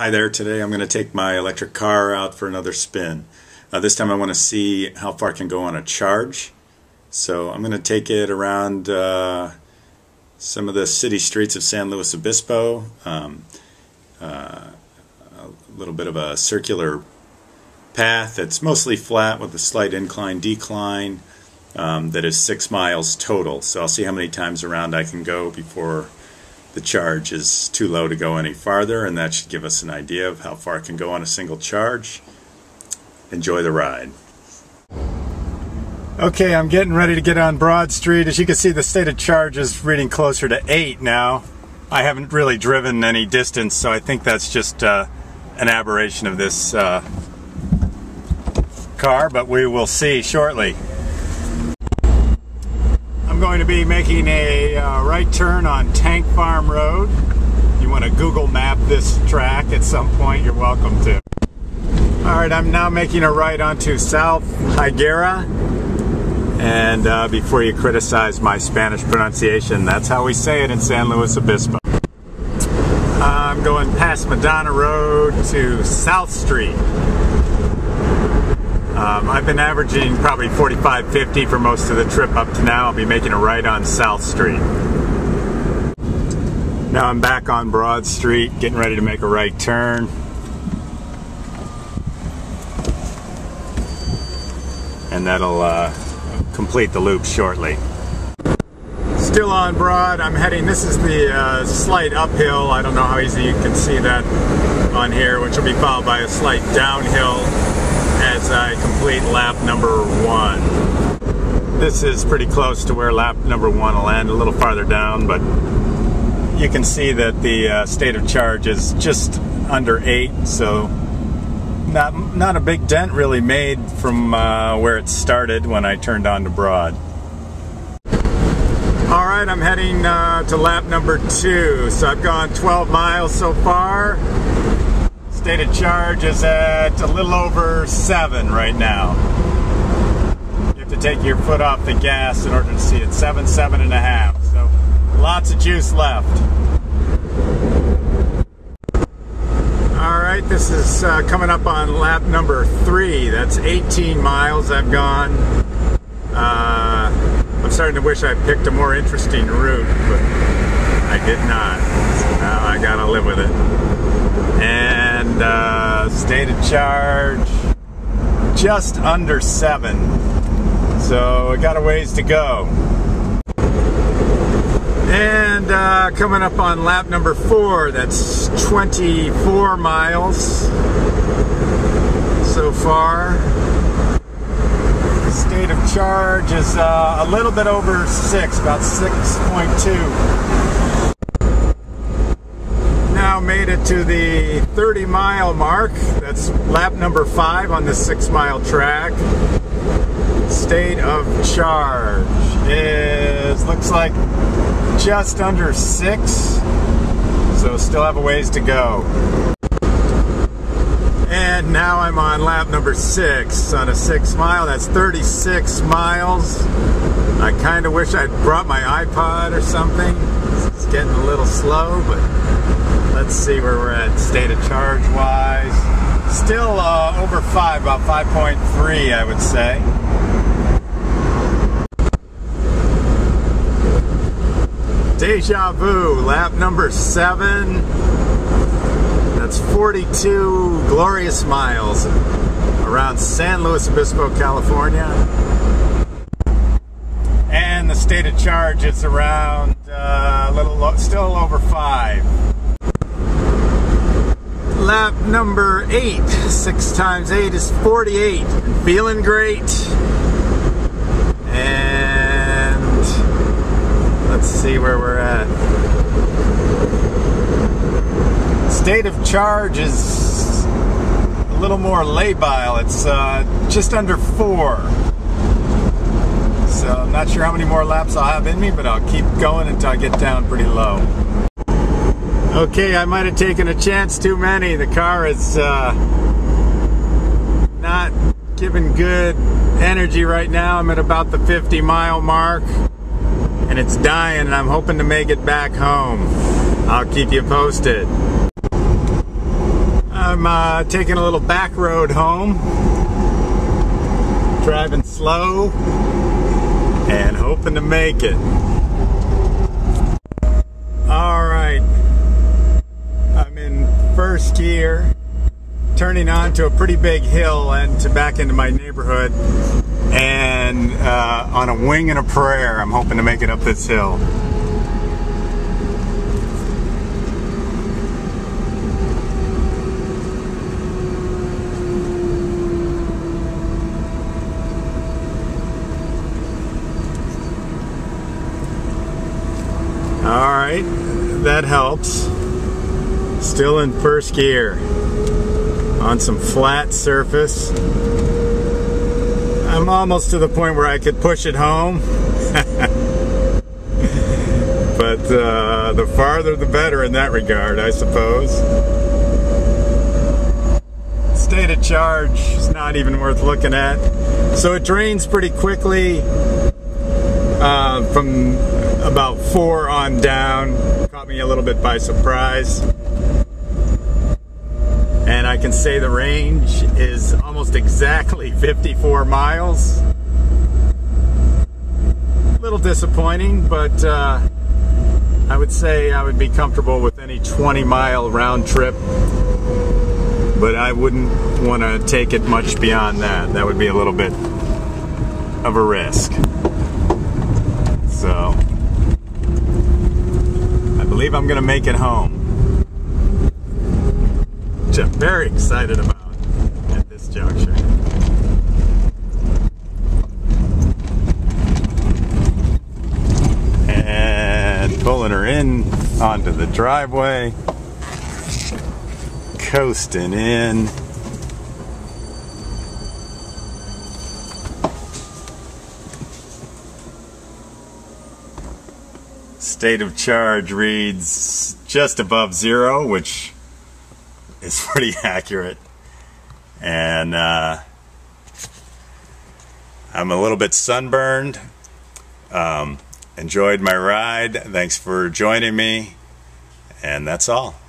Hi there, today I'm going to take my electric car out for another spin. Uh, this time I want to see how far I can go on a charge. So I'm going to take it around uh, some of the city streets of San Luis Obispo. Um, uh, a little bit of a circular path that's mostly flat with a slight incline decline um, that is six miles total. So I'll see how many times around I can go before the charge is too low to go any farther and that should give us an idea of how far it can go on a single charge. Enjoy the ride. Okay, I'm getting ready to get on Broad Street. As you can see, the state of charge is reading closer to 8 now. I haven't really driven any distance, so I think that's just uh, an aberration of this uh, car, but we will see shortly. Going to be making a uh, right turn on Tank Farm Road. You want to Google map this track at some point, you're welcome to. Alright, I'm now making a right onto South Higuera. And uh, before you criticize my Spanish pronunciation, that's how we say it in San Luis Obispo. I'm going past Madonna Road to South Street. Um, I've been averaging probably 45, 50 for most of the trip up to now. I'll be making a right on South Street. Now I'm back on Broad Street, getting ready to make a right turn. And that'll uh, complete the loop shortly. Still on Broad, I'm heading, this is the uh, slight uphill. I don't know how easy you can see that on here, which will be followed by a slight downhill as I complete lap number one. This is pretty close to where lap number one will end, a little farther down, but you can see that the uh, state of charge is just under eight, so not not a big dent really made from uh, where it started when I turned on to broad. All right, I'm heading uh, to lap number two. So I've gone 12 miles so far. State of charge is at a little over seven right now. You have to take your foot off the gas in order to see it. Seven, seven and a half. So lots of juice left. All right, this is uh, coming up on lap number three. That's 18 miles I've gone. Uh, I'm starting to wish I picked a more interesting route, but I did not. So now I gotta live with it. And and uh, state of charge just under seven. So we got a ways to go. And uh, coming up on lap number four, that's 24 miles so far. State of charge is uh, a little bit over six, about 6.2 made it to the 30 mile mark. That's lap number five on the six mile track. State of charge is, looks like just under six. So still have a ways to go. And now I'm on lap number six on a six mile. That's 36 miles. I kind of wish I'd brought my iPod or something. It's getting a little slow, but Let's see where we're at state of charge wise. Still uh, over 5, about 5.3 I would say. Deja Vu, lap number 7. That's 42 glorious miles around San Luis Obispo, California. And the state of charge is around uh, a little, still over 5 lap number eight. Six times eight is 48. Feeling great. And let's see where we're at. State of charge is a little more labile. It's uh, just under four. So I'm not sure how many more laps I'll have in me, but I'll keep going until I get down pretty low. Okay, I might have taken a chance too many. The car is uh, not giving good energy right now. I'm at about the 50 mile mark and it's dying and I'm hoping to make it back home. I'll keep you posted. I'm uh, taking a little back road home. Driving slow and hoping to make it. Alright. I'm in gear, turning onto a pretty big hill and to back into my neighborhood. And uh, on a wing and a prayer, I'm hoping to make it up this hill. All right, that helps. Still in first gear on some flat surface. I'm almost to the point where I could push it home. but uh, the farther the better in that regard, I suppose. State of charge is not even worth looking at. So it drains pretty quickly uh, from about four on down. Caught me a little bit by surprise. And I can say the range is almost exactly 54 miles. A little disappointing, but uh, I would say I would be comfortable with any 20 mile round trip. But I wouldn't want to take it much beyond that. That would be a little bit of a risk. So, I believe I'm going to make it home. I'm very excited about at this juncture. And pulling her in onto the driveway. Coasting in. State of charge reads just above zero, which is pretty accurate. And uh, I'm a little bit sunburned. Um, enjoyed my ride. Thanks for joining me. And that's all.